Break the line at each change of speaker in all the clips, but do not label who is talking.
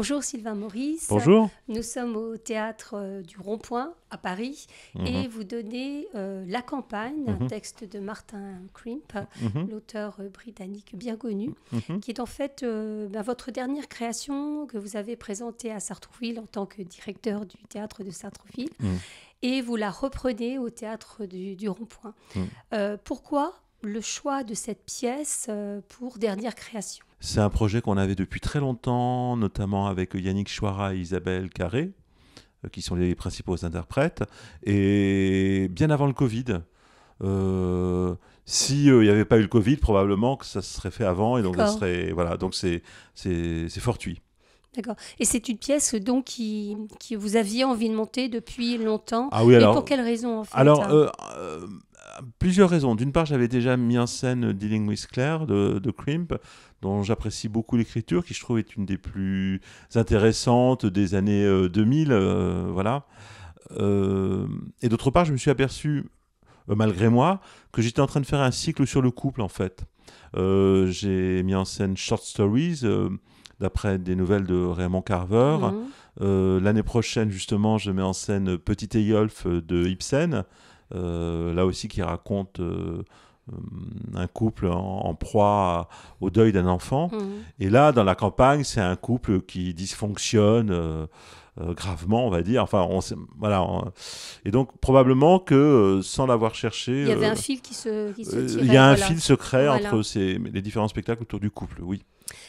Bonjour Sylvain Maurice.
Bonjour.
Nous sommes au théâtre euh, du Rond-Point à Paris et vous donnez euh, La campagne, un texte de Martin Crimp, l'auteur euh, britannique bien connu, qui est en fait ben, votre dernière création que vous avez présentée à Sartrouville en tant que directeur du théâtre de Sartrouville. Et vous la reprenez au théâtre du, du Rond-Point. pourquoi le choix de cette pièce pour dernière création
c'est un projet qu'on avait depuis très longtemps, notamment avec Yannick Chouara et Isabelle Carré, euh, qui sont les principaux interprètes. Et bien avant le Covid, euh, si il n'y avait pas eu le Covid, probablement que ça se serait fait avant et donc ça serait voilà donc c'est c'est fortuit.
D'accord. Et c'est une pièce donc qui, qui vous aviez envie de monter depuis longtemps.
Ah oui alors.
Et pour quelle raison en fait
Alors hein? euh, plusieurs raisons. D'une part, j'avais déjà mis en scène Dealing with Claire de, de Crimp, dont j'apprécie beaucoup l'écriture, qui je trouve est une des plus intéressantes des années 2000. Euh, euh, voilà. Euh, et d'autre part, je me suis aperçu, malgré moi, que j'étais en train de faire un cycle sur le couple, en fait. J'ai mis en scène Short Stories d'après des nouvelles de Raymond Carver. Mmh. L'année prochaine, justement, je mets en scène Petit Eyolf de Ibsen. Euh, là aussi qui raconte euh, un couple en, proie au deuil d'un enfant. Mmh. Et là, dans la campagne, c'est un couple qui dysfonctionne. Euh, gravement, on va dire. Enfin, on voilà. Et donc probablement que sans l'avoir cherché,
il y avait un fil qui se, qui
Il y a un fil secret entre ces, les différents spectacles autour du couple. Oui.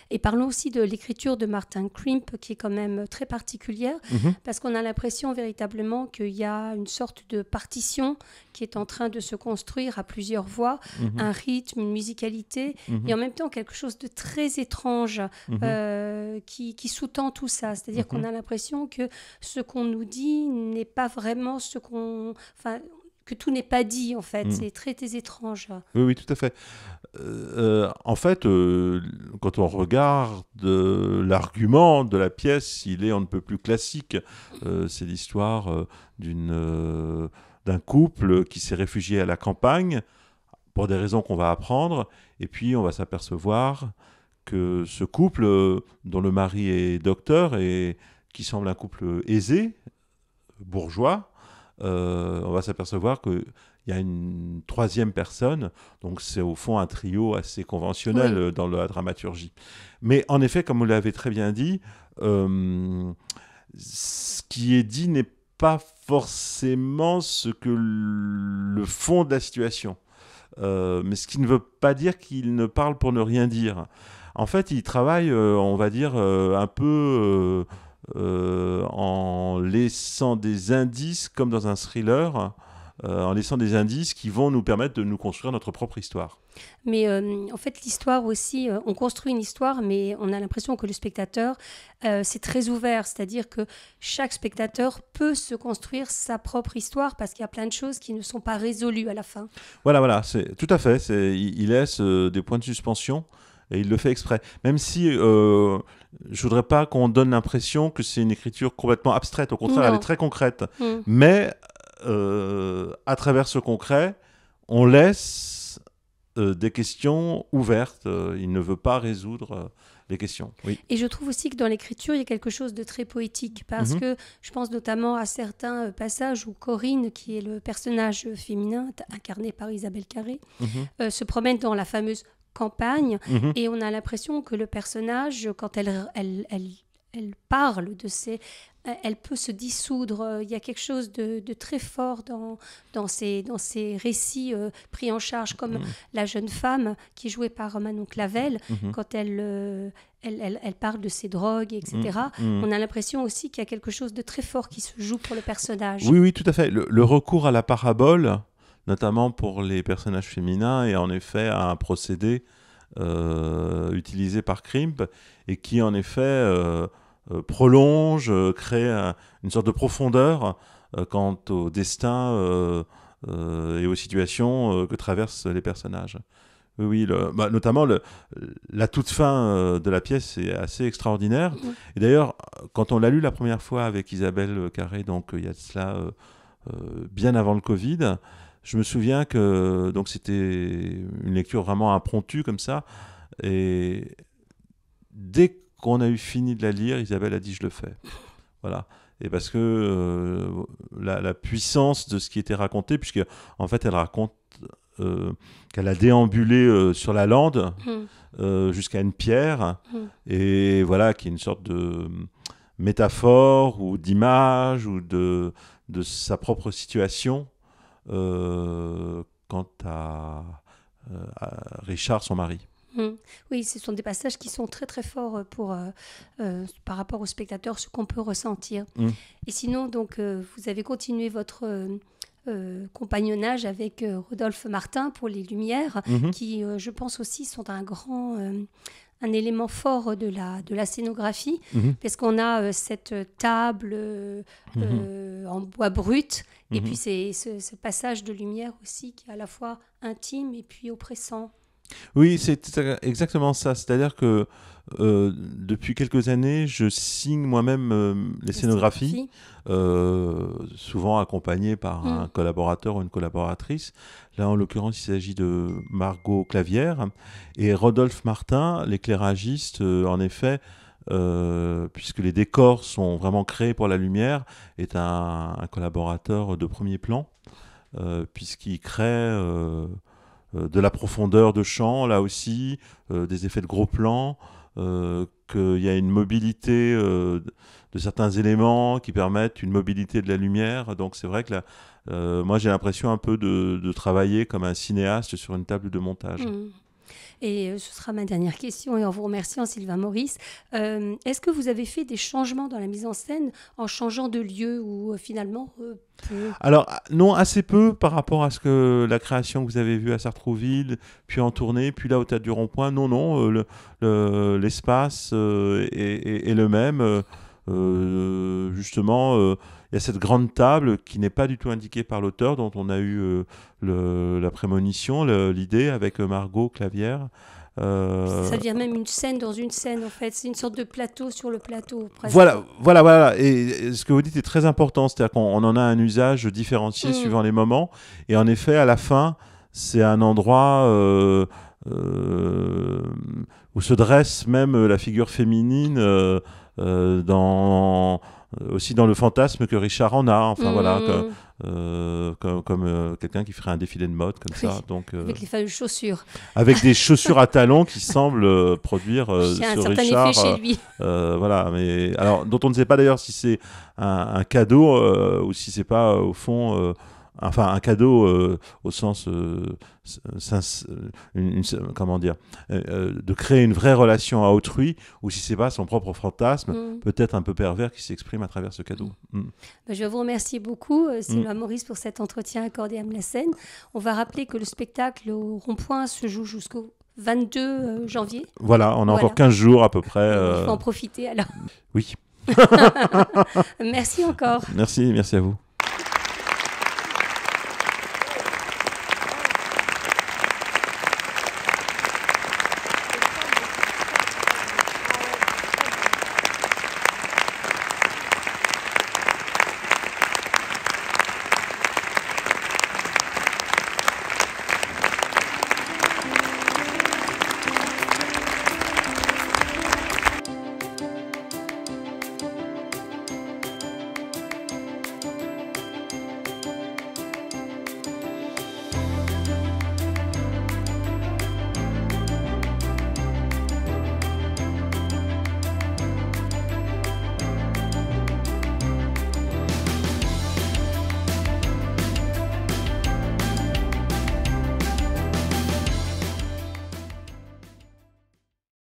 Et parlons aussi de l'écriture de Martin Crimp, qui est quand même très particulière, mhm. parce qu'on a l'impression véritablement qu'il y a une sorte de partition qui est en train de se construire à plusieurs voix, mhm. un rythme, une musicalité, mhm. et en même temps quelque chose de très étrange euh, qui, sous-tend tout ça. C'est-à-dire qu'on a l'impression que ce qu'on nous dit n'est pas vraiment ce qu'on... Enfin, que tout n'est pas dit en fait. C'est très, très étrange.
Oui, oui, tout à fait. Euh, en fait, euh, quand on regarde l'argument de la pièce, il est on ne peut plus classique. Euh, c'est l'histoire d'une d'un couple qui s'est réfugié à la campagne pour des raisons qu'on va apprendre, et puis on va s'apercevoir que ce couple, dont le mari est docteur et qui semble un couple aisé, bourgeois, on va s'apercevoir que il y a une troisième personne, donc c'est au fond un trio assez conventionnel euh, dans la dramaturgie. Mais en effet, comme vous l'avez très bien dit, euh, ce qui est dit n'est pas forcément ce que le fond de la situation. Euh, mais ce qui ne veut pas dire qu'il ne parle pour ne rien dire. En fait, il travaille, on va dire, un peu en laissant des indices comme dans un thriller. Euh, en laissant des indices qui vont nous permettre de nous construire notre propre histoire.
Mais euh, en fait, l'histoire aussi, euh, on construit une histoire, mais on a l'impression que le spectateur, c'est très ouvert, c'est-à-dire que chaque spectateur peut se construire sa propre histoire parce qu'il y a plein de choses qui ne sont pas résolues à la fin.
Voilà, voilà, c'est tout à fait. C'est, il, laisse des points de suspension et il le fait exprès. Même si je voudrais pas qu'on donne l'impression que c'est une écriture complètement abstraite. Au contraire, elle est très concrète. Mm. Mais euh, à travers ce concret, on laisse euh, des questions ouvertes. Euh, il ne veut pas résoudre les questions. Oui.
Et je trouve aussi que dans l'écriture, il y a quelque chose de très poétique, parce mhm. que je pense notamment à certains passages où Corinne, qui est le personnage féminin incarné par Isabelle Carré, mhm. se promène dans la fameuse campagne, mhm. et on a l'impression que le personnage, quand elle, elle, elle elle parle de ces... Elle peut se dissoudre. Il y a quelque chose de, très fort dans, dans, ces, dans ces récits euh, pris en charge, comme mm. la jeune femme qui est jouée par Manon Clavel, mm-hmm. quand euh, elle, elle, elle, parle de ses drogues, etc. On a l'impression aussi qu'il y a quelque chose de très fort qui se joue pour le personnage.
Oui, oui, tout à fait. Le, recours à la parabole, notamment pour les personnages féminins, est en effet un procédé euh, utilisé par Crimp et qui, en effet euh, prolonge, euh, crée une sorte de profondeur euh, quant au destin et aux situations que traversent les personnages. Oui, le, bah, notamment le, la toute fin de la pièce est assez extraordinaire. Et d'ailleurs, quand on l'a lu la première fois avec Isabelle Carré, donc il y a cela bien avant le Covid, je me souviens que donc c'était une lecture vraiment impromptue comme ça. Et dès quand on a eu fini de la lire, Isabelle a dit je le fais. Voilà. Et parce que euh, la, puissance de ce qui était raconté, puisque en fait elle raconte euh, qu'elle a déambulé euh, sur la lande mmh. jusqu'à une pierre, mmh. et voilà, qui est une sorte de métaphore ou d'image ou de, de sa propre situation quant à Richard, son mari.
Mmh. Oui, ce sont des passages qui sont très très forts euh, pour, euh, euh, par rapport au spectateur, ce qu'on peut ressentir. Mmh. Et sinon, donc, vous avez continué votre compagnonnage avec Rodolphe Martin pour les Lumières, mmh. qui, je pense aussi, sont un grand, un élément fort de la, de la scénographie, parce qu'on a cette table en bois brut, et puis c'est ce, ce, passage de lumière aussi qui est à la fois intime et puis oppressant.
Oui, c'est exactement ça. C'est-à-dire que euh, depuis quelques années, je signe moi-même euh, les scénographies, euh, souvent accompagné par un mm. collaborateur ou une collaboratrice. Là, en l'occurrence, il s'agit de Margot Clavière et Rodolphe Martin, l'éclairagiste, en effet. Puisque les décors sont vraiment créés pour la lumière, est un, collaborateur de premier plan, puisqu'il crée euh, de la profondeur de champ, là aussi, euh, des effets de gros plans, euh, qu'il y a une mobilité de certains éléments qui permettent une mobilité de la lumière. Donc c'est vrai que moi j'ai l'impression un peu de, travailler comme un cinéaste sur une table de montage. Mmh.
Et ce sera ma dernière question, et en vous remerciant, Sylvain Maurice. Est-ce que vous avez fait des changements dans la mise en scène en changeant de lieu ou finalement
alors, non, assez peu par rapport à ce que la création que vous avez vue à Sartrouville, puis en tournée, puis là au Théâtre du Rond-Point. Non, non, euh, l'espace euh, est, le même. Euh, justement, il y a cette grande table qui n'est pas du tout indiquée par l'auteur, dont on a eu la prémonition, l'idée avec Margot Clavière.
Euh, ça devient même une scène dans une scène en fait. C'est une sorte de plateau sur le plateau.
Voilà, voilà, voilà. Et, ce que vous dites est très important, c'est-à-dire qu'on en a un usage différencié mm. suivant les moments. Et en effet, à la fin, c'est un endroit euh, euh, où se dresse même la figure féminine dans aussi dans le fantasme que Richard en a. Enfin voilà. Mm. Euh, comme, euh, quelqu'un qui ferait un défilé de mode comme ça. Donc,
euh, avec les fameuses chaussures.
Avec des chaussures à talons qui semblent produire sur un certain Richard, effet chez lui. voilà, mais alors dont on ne sait pas d'ailleurs si c'est un, un, cadeau ou si c'est pas au fond enfin un cadeau euh, au sens euh, comment dire euh, de créer une vraie relation à autrui ou si c'est pas son propre fantasme mm. peut-être un peu pervers qui s'exprime à travers ce cadeau. Mm.
bah, je vous remercie beaucoup Sylvain mm. Maurice pour cet entretien accordé à la scène on va rappeler que le spectacle au rond-point se joue jusqu'au 22 janvier.
Voilà on a encore 15 jours à peu près
il faut en profiter alors.
Oui.
Merci encore.
Merci merci à vous